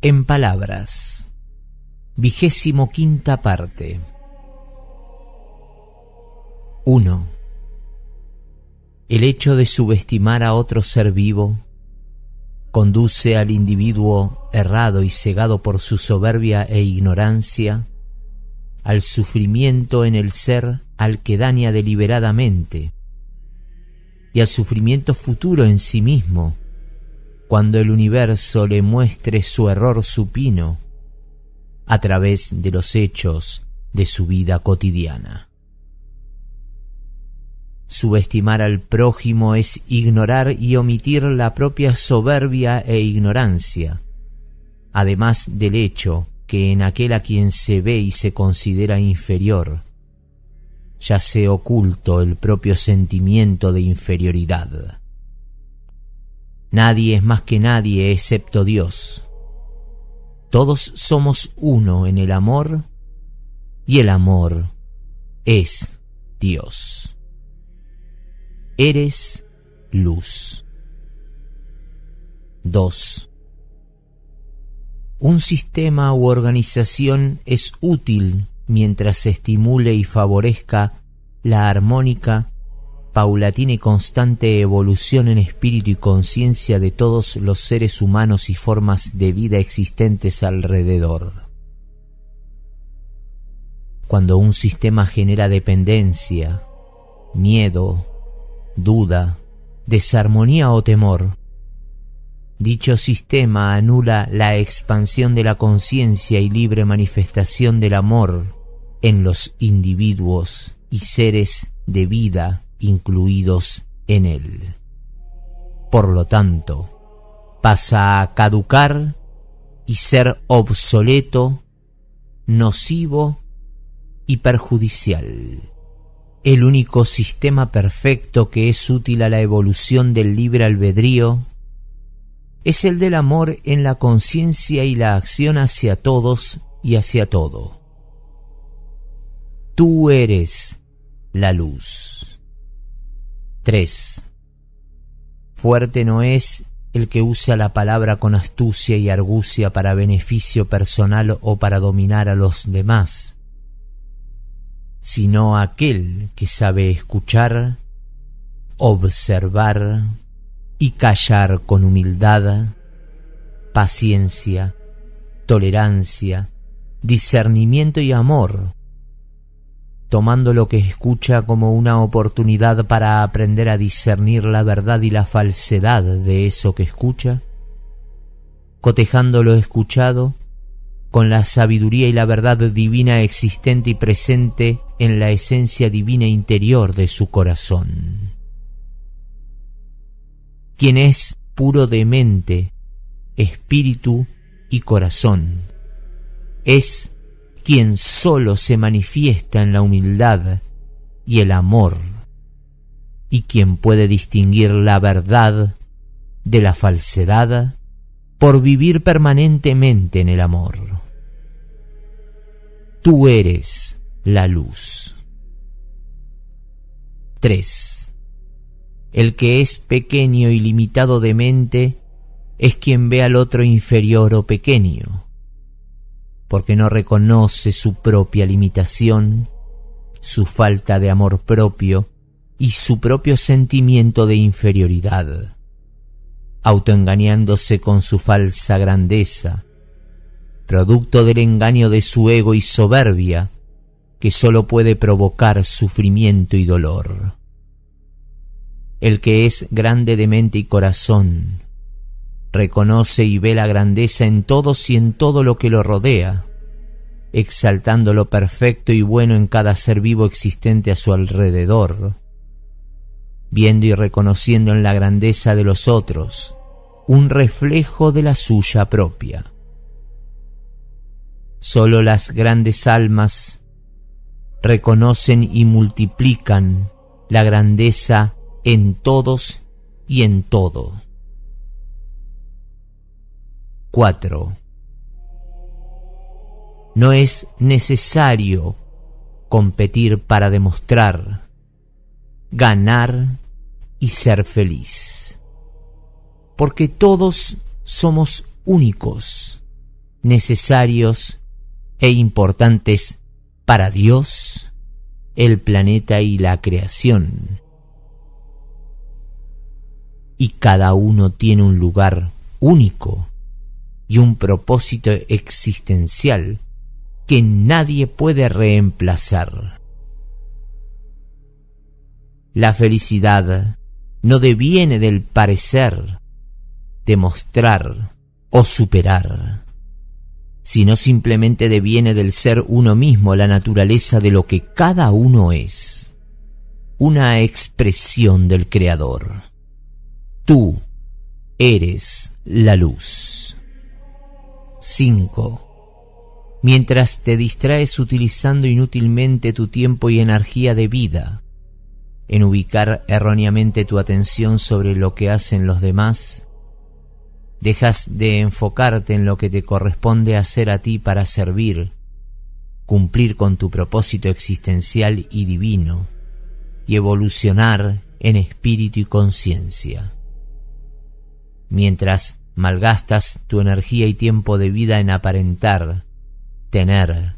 En palabras. Vigésimo quinta parte. 1. El hecho de subestimar a otro ser vivo conduce al individuo errado y cegado por su soberbia e ignorancia al sufrimiento en el ser al que daña deliberadamente y al sufrimiento futuro en sí mismo cuando el universo le muestre su error supino a través de los hechos de su vida cotidiana. Subestimar al prójimo es ignorar y omitir la propia soberbia e ignorancia, además del hecho que en aquel a quien se ve y se considera inferior, yace oculto el propio sentimiento de inferioridad. Nadie es más que nadie excepto Dios. Todos somos uno en el amor y el amor es Dios. Eres luz. 2. Un sistema u organización es útil mientras estimule y favorezca la armónica paulatina y constante evolución en espíritu y conciencia de todos los seres humanos y formas de vida existentes alrededor. Cuando un sistema genera dependencia, miedo, duda, desarmonía o temor, dicho sistema anula la expansión de la conciencia y libre manifestación del amor en los individuos y seres de vida incluidos en él. Por lo tanto, pasa a caducar y ser obsoleto, nocivo y perjudicial. El único sistema perfecto que es útil a la evolución del libre albedrío es el del amor en la conciencia y la acción hacia todos y hacia todo. Tú eres la luz. 3. Fuerte no es el que usa la palabra con astucia y argucia para beneficio personal o para dominar a los demás, sino aquel que sabe escuchar, observar y callar con humildad, paciencia, tolerancia, discernimiento y amor, tomando lo que escucha como una oportunidad para aprender a discernir la verdad y la falsedad de eso que escucha, cotejando lo escuchado con la sabiduría y la verdad divina existente y presente en la esencia divina interior de su corazón. Quien es puro de mente, espíritu y corazón, es quien solo se manifiesta en la humildad y el amor, y quien puede distinguir la verdad de la falsedad por vivir permanentemente en el amor. Tú eres la luz. 3. El que es pequeño y limitado de mente es quien ve al otro inferior o pequeño porque no reconoce su propia limitación, su falta de amor propio y su propio sentimiento de inferioridad, autoengañándose con su falsa grandeza, producto del engaño de su ego y soberbia, que sólo puede provocar sufrimiento y dolor. El que es grande de mente y corazón, reconoce y ve la grandeza en todos y en todo lo que lo rodea, exaltando lo perfecto y bueno en cada ser vivo existente a su alrededor, viendo y reconociendo en la grandeza de los otros un reflejo de la suya propia. Solo las grandes almas reconocen y multiplican la grandeza en todos y en todo. 4. No es necesario competir para demostrar, ganar y ser feliz. Porque todos somos únicos, necesarios e importantes para Dios, el planeta y la creación. Y cada uno tiene un lugar único y un propósito existencial que nadie puede reemplazar. La felicidad no deviene del parecer, demostrar o superar, sino simplemente deviene del ser uno mismo, la naturaleza de lo que cada uno es, una expresión del Creador. Tú eres la luz. 5. Mientras te distraes utilizando inútilmente tu tiempo y energía de vida, en ubicar erróneamente tu atención sobre lo que hacen los demás, dejas de enfocarte en lo que te corresponde hacer a ti para servir, cumplir con tu propósito existencial y divino, y evolucionar en espíritu y conciencia. Mientras malgastas tu energía y tiempo de vida en aparentar, tener,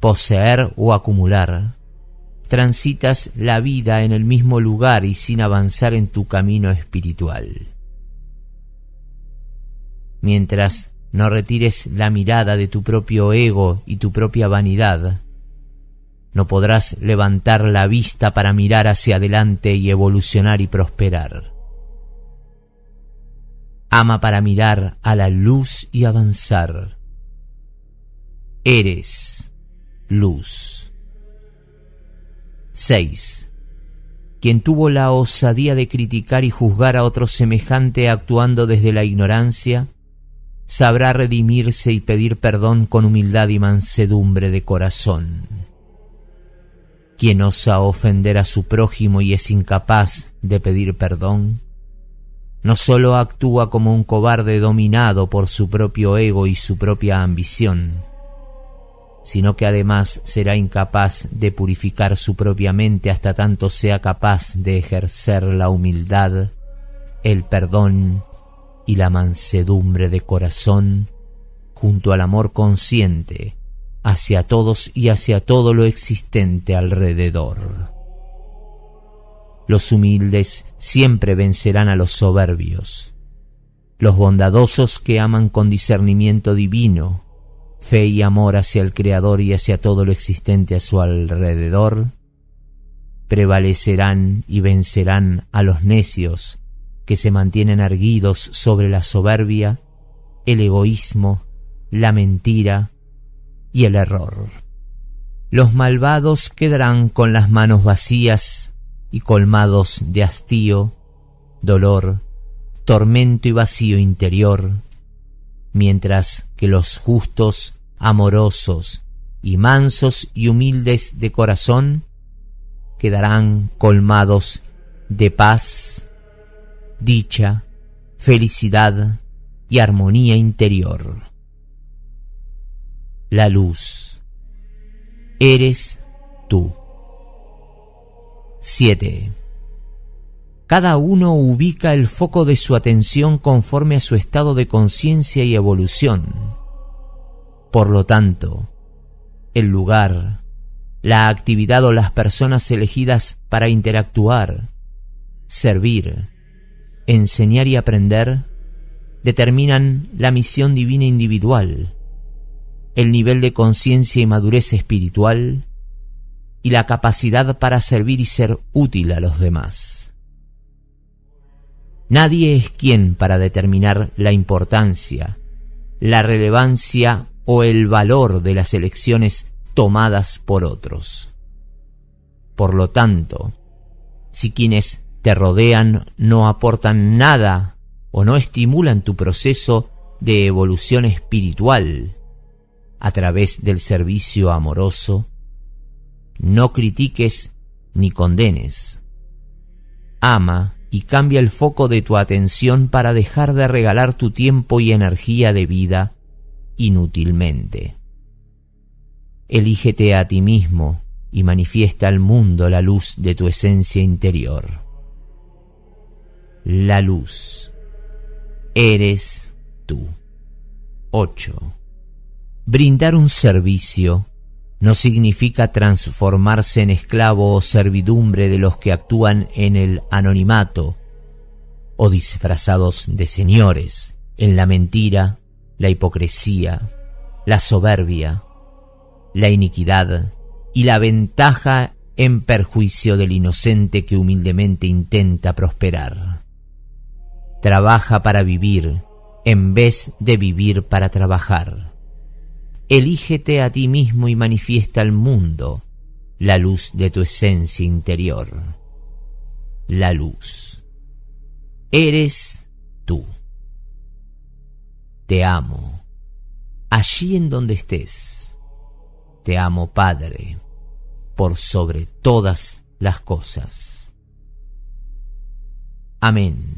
poseer o acumular, transitas la vida en el mismo lugar y sin avanzar en tu camino espiritual. Mientras no retires la mirada de tu propio ego y tu propia vanidad, no podrás levantar la vista para mirar hacia adelante y evolucionar y prosperar. Ama para mirar a la luz y avanzar. Eres luz. 6. Quien tuvo la osadía de criticar y juzgar a otro semejante actuando desde la ignorancia, sabrá redimirse y pedir perdón con humildad y mansedumbre de corazón. Quien osa ofender a su prójimo y es incapaz de pedir perdón, no sólo actúa como un cobarde dominado por su propio ego y su propia ambición, sino que además será incapaz de purificar su propia mente hasta tanto sea capaz de ejercer la humildad, el perdón y la mansedumbre de corazón junto al amor consciente hacia todos y hacia todo lo existente alrededor. Los humildes siempre vencerán a los soberbios. Los bondadosos que aman con discernimiento divino fe y amor hacia el Creador y hacia todo lo existente a su alrededor, prevalecerán y vencerán a los necios que se mantienen erguidos sobre la soberbia, el egoísmo, la mentira y el error. Los malvados quedarán con las manos vacías y colmados de hastío, dolor, tormento y vacío interior, mientras que los justos, amorosos y mansos y humildes de corazón quedarán colmados de paz, dicha, felicidad y armonía interior. La luz. Eres tú. 7. Cada uno ubica el foco de su atención conforme a su estado de conciencia y evolución. Por lo tanto, el lugar, la actividad o las personas elegidas para interactuar, servir, enseñar y aprender determinan la misión divina individual, el nivel de conciencia y madurez espiritual y la capacidad para servir y ser útil a los demás. Nadie es quien para determinar la importancia, la relevancia o el valor de las elecciones tomadas por otros. Por lo tanto, si quienes te rodean no aportan nada o no estimulan tu proceso de evolución espiritual a través del servicio amoroso, no critiques ni condenes. Ama y cambia el foco de tu atención para dejar de regalar tu tiempo y energía de vida inútilmente. Elígete a ti mismo y manifiesta al mundo la luz de tu esencia interior. La luz eres tú. 8. Brindar un servicio no significa transformarse en esclavo o servidumbre de los que actúan en el anonimato o disfrazados de señores, en la mentira, la hipocresía, la soberbia, la iniquidad y la ventaja en perjuicio del inocente que humildemente intenta prosperar. Trabaja para vivir en vez de vivir para trabajar. Elígete a ti mismo y manifiesta al mundo la luz de tu esencia interior. La luz. Eres tú. Te amo. Allí en donde estés. Te amo, Padre, por sobre todas las cosas. Amén.